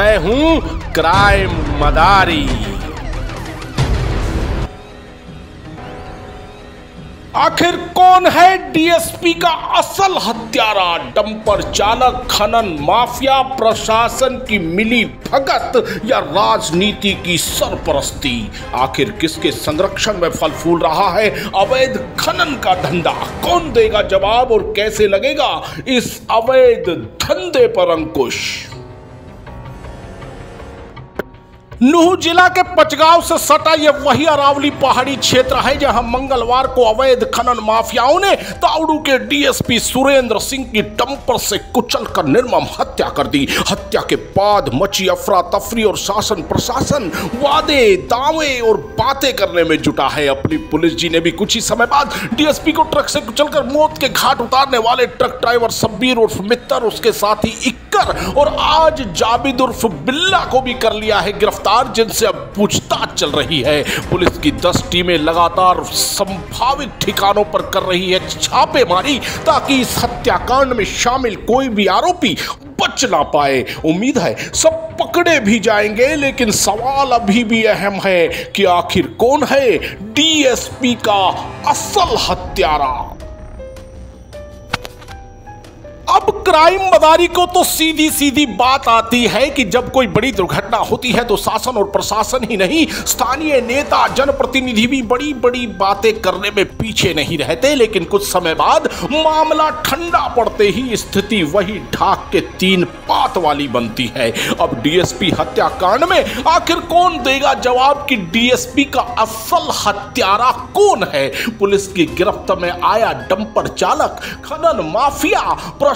मैं हूँ क्राइम मदारी। आखिर कौन है डीएसपी का असल हत्यारा? डंपर चालक, खनन, माफिया, प्रशासन की मिली भगत या राजनीति की सरपरस्ती? आखिर किसके संरक्षण में फल फूल रहा है? अवैध खनन का धंधा कौन देगा जवाब और कैसे लगेगा? इस अवैध धंधे पर अंकुश। नूह जिला के पचगांव से सटा यह वही अरावली पहाड़ी क्षेत्र है, जहाँ मंगलवार को अवैध खनन माफियाओं ने ताउडू के डीएसपी सुरेंद्र सिंह की टंपर से कुचल कर निर्मम हत्या कर दी। हत्या के बाद मची अफरा तफरी और शासन प्रशासन वादे, दावे और बातें करने में जुटा है। अपनी पुलिस जी ने भी कुछ ही समय बाद डीएसपी को ट्रक से कुचलकर मौत के घाट उतारने वाले ट्रक ड्राइवर सब्बीर उर्फ़ मित्तर, उसके साथ ही इक्कर और आज जाबिद उर्फ़ बिल्ला को भी कर लिया है गिरफ़्तार, जिनसे अब पूछताछ चल रही है। पुलिस की दस टीमें लगातार संभावित ठिकानों पर कर रही है छापेमारी, ताकि इस हत्याकांड में शामिल कोई भी आरोपी बच ना पाए। उम्मीद है सब पकड़े भी जाएँगे, लेकिन सवाल अभी भी अहम है कि आखिर कौन है डीएसपी का असल हत्यारा? अब क्राइम मदारी को तो सीधी सीधी बात आती है कि जब कोई बड़ी दुर्घटना होती है तो शासन और प्रशासन ही नहीं, स्थानीय नेता, जनप्रतिनिधि भी बड़ी बड़ी बातें करने में पीछे नहीं रहते, लेकिन कुछ समय बाद मामला ठंडा पड़ते ही स्थिति वही ढाक के तीन पात वाली बनती है। अब डीएसपी हत्याकांड में आखिर कौन देगा जवाब कि डीएसपी का असल हत्यारा कौन है? पुलिस की गिरफ्त में आया डंपर चालक, खनन माफिया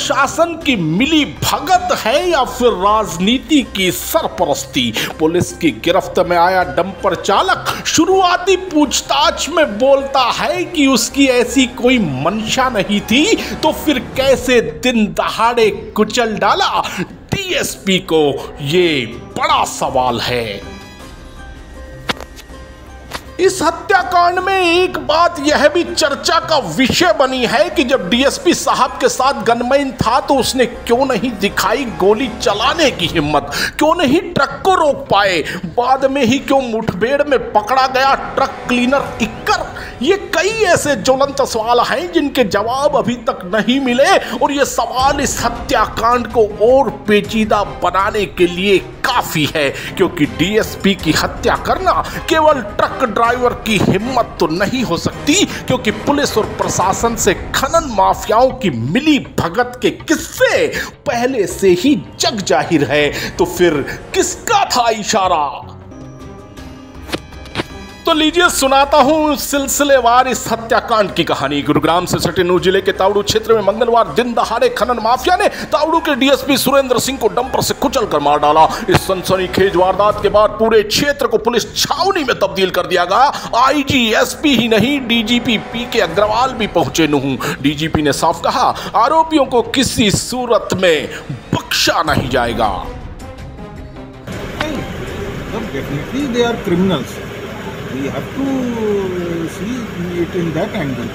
प्रशासन की मिली भगत है या फिर राजनीति की सरपरस्ती? पुलिस की गिरफ्त में आया डंपर चालक, शुरुआती पूछताछ में बोलता है कि उसकी ऐसी कोई मंशा नहीं थी तो फिर कैसे दिन दहाड़े कुचल डाला? डीएसपी को ये बड़ा सवाल है। इस हत्याकांड में एक बात यह भी चर्चा का विषय बनी है कि जब डीएसपी साहब के साथ गनमैन था तो उसने क्यों नहीं दिखाई गोली चलाने की हिम्मत? क्यों नहीं ट्रक को रोक पाए? बाद में ही क्यों मुठभेड़ में पकड़ा गया ट्रक क्लीनर इक्कर? ये कई ऐसे ज्वलंत सवाल हैं जिनके जवाब अभी तक नहीं मिले और ये सवाल इस हत्याकांड को और पेचीदा बनाने के लिए काफ़ी है, क्योंकि डीएसपी की हत्या करना केवल ट्रक ड्राइवर की हिम्मत तो नहीं हो सकती, क्योंकि पुलिस और प्रशासन से खनन माफियाओं की मिली भगत के किस्से पहले से ही जग ज़ाहिर है। तो फिर किसका था इशारा? तो लीजिए, सुनाता हूँ सिलसिलेवार इस हत्याकांड की कहानी। गुरुग्राम से सटे नूर ज़िले के ताउडू क्षेत्र में मंगलवार दिन दहाड़े खनन माफिया ने ताउडू के डीएसपी सुरेंद्र सिंह को डंपर से कुचल कर मार डाला। इस सनसनीखेज वारदात के बाद पूरे क्षेत्र को पुलिस छावनी में तब्दील कर दिया गया। आईजी, एसपी ही नहीं, डीजीपी पी के अग्रवाल भी पहुँचे नूह डीजीपी ने साफ़ कहा, आरोपियों को किसी सूरत में बख्शा नहीं जाएगा। Definitely they are criminals. We have to see it in that angle.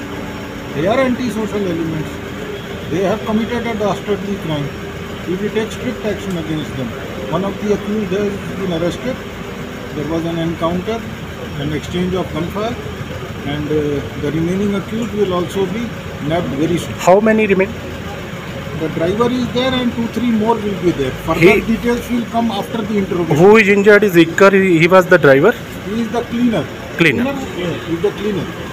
They are anti-social elements. They have committed a dastardly crime. We will take strict action against them. One of the accused has been arrested. There was an encounter, an exchange of gunfire, and uh, the remaining accused will also be nabbed very soon. How many remain? The driver is there and two, three more will be there. Further He- details will come after the interrogation. Who is injured is Ikkar. He he was the driver. He is the cleaner. Cleaner. cleaner? Yeah, he is the cleaner.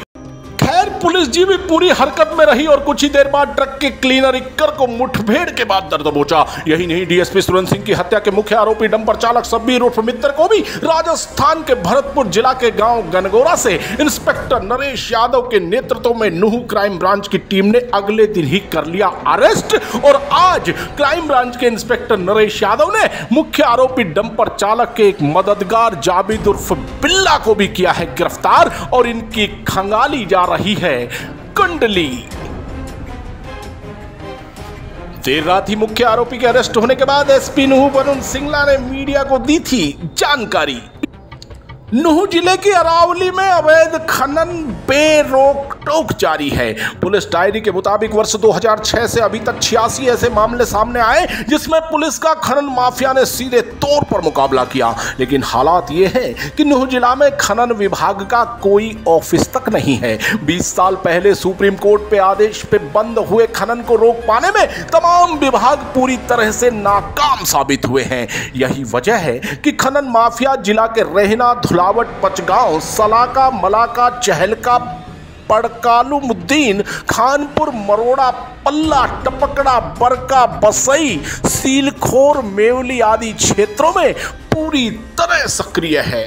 Police जी भी पूरी हरकत में रही और कुछ ही देर बाद truck के cleaner Ikkar को मुठभेड़ के बाद दर्द पहुँचा। यही नहीं, डीएसपी सुरेंद्र सिंह की हत्या के मुख्य आरोपी डंपर चालक सब्बीर उर्फ़ मित्तर को भी राजस्थान के भरतपुर जिला के गाँव गनगोरा से इंस्पेक्टर नरेश यादव के नेतृत्व में नूह क्राइम ब्रांच की टीम ने अगले दिन ही कर लिया अरेस्ट। और आज क्राइम ब्रांच के इंस्पेक्टर नरेश यादव ने मुख्य आरोपी डंपर चालक के एक मददगार जाबिद उर्फ़ बिल्ला को भी किया है गिरफ़्तार और इनकी खंगाली जा रही है। कुंडली। देर रात ही मुख्य आरोपी के अरेस्ट होने के बाद एसपी नुह वरुण सिंगला ने मीडिया को दी थी जानकारी। नूह ज़िले की अरावली में अवैध खनन बेरोक टोक जारी है। पुलिस डायरी के मुताबिक वर्ष 2006 से अभी तक छियासी ऐसे मामले सामने आए, जिसमें पुलिस का खनन माफिया ने सीधे तौर पर मुकाबला किया। लेकिन हालात ये है कि नूह जिला में खनन विभाग का कोई ऑफ़िस तक नहीं है। 20 साल पहले सुप्रीम कोर्ट पे आदेश पे बंद हुए खनन को रोक पाने में तमाम विभाग पूरी तरह से नाकाम साबित हुए हैं। यही वजह है कि खनन माफिया जिला के रहना धुलावट पचगांव, सलाका, मलाका, चहलका, पड़कालुमुद्दीन, खानपुर, मरोड़ा, पल्ला, टपकड़ा, बरका, बसई, सीलखोर, मेवली आदि क्षेत्रों में पूरी तरह सक्रिय है।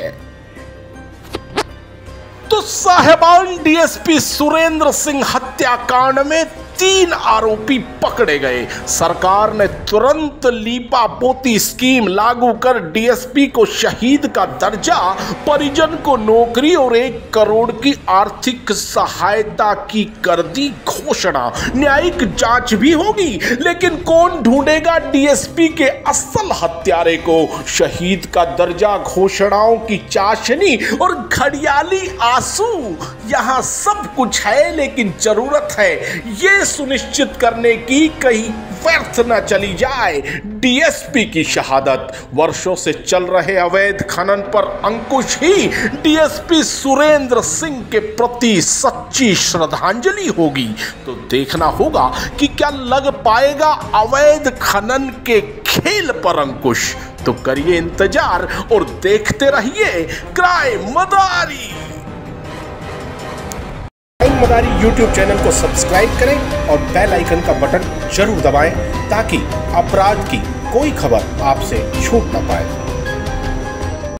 तो साहेबान डीएसपी सुरेंद्र सिंह हत्याकांड में तीन आरोपी पकड़े गए। सरकार ने तुरंत लीपा पोती स्कीम लागू कर डीएसपी को शहीद का दर्जा, परिजन को नौकरी और एक करोड़ की आर्थिक सहायता की कर दी घोषणा। न्यायिक जाँच भी होगी, लेकिन कौन ढूंढेगा डीएसपी के असल हत्यारे को? शहीद का दर्जा, घोषणाओं की चाशनी और घड़ियाली आँसू। यहाँ सब कुछ है, लेकिन ज़रूरत है। ये सुनिश्चित करने की कहीं व्यर्थ न चली जाए। डीएसपी की शहादत। वर्षों से चल रहे अवैध खनन पर अंकुश ही डीएसपी सुरेंद्र सिंह के प्रति सच्ची श्रद्धांजलि होगी। तो देखना होगा कि क्या लग पाएगा अवैध खनन के खेल पर अंकुश। तो करिए इंतज़ार और देखते रहिए। क्राइम मदारी। मदारी यूट्यूब चैनल को सब्सक्राइब करें और बेल आइकन का बटन ज़रूर दबाएँ ताकि अपराध की कोई खबर आपसे छूट ना पाए।